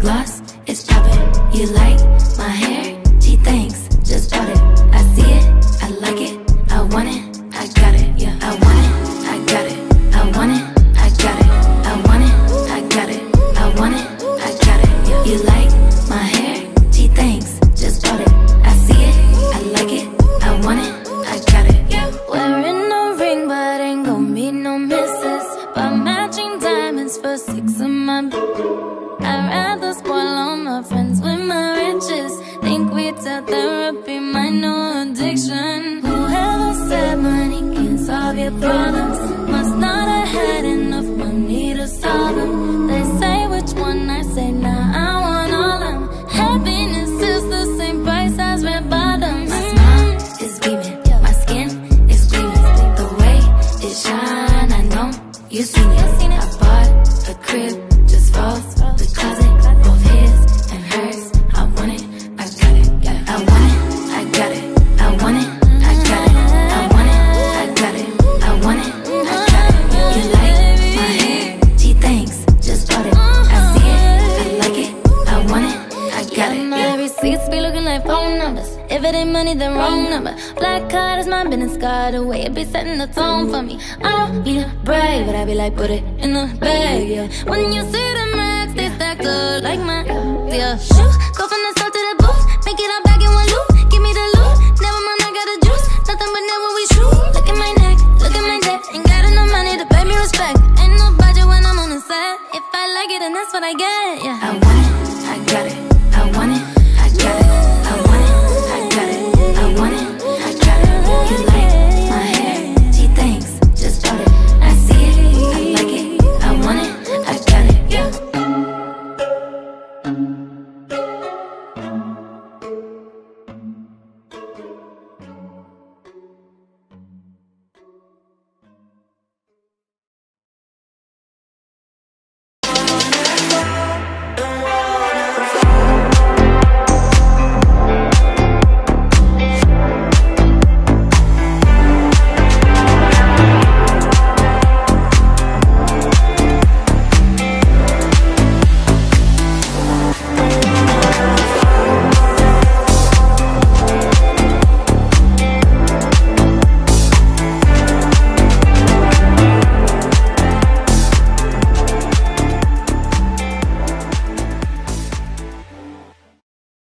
gloss, it's poppin'. You like problems. Must not have had enough money to solve them. They say which one I say now. I want all of them. Happiness is the same price as red bottoms. My smile is beaming. My skin is gleaming. The way it shine, I know you've seen it. I've be looking like phone numbers. If it ain't money, then wrong number. Black card is my business card away. It be setting the tone for me. I don't be brave, but I be like, put it in the bag, yeah. When you see the max, they stack up like my, yeah. Shoot.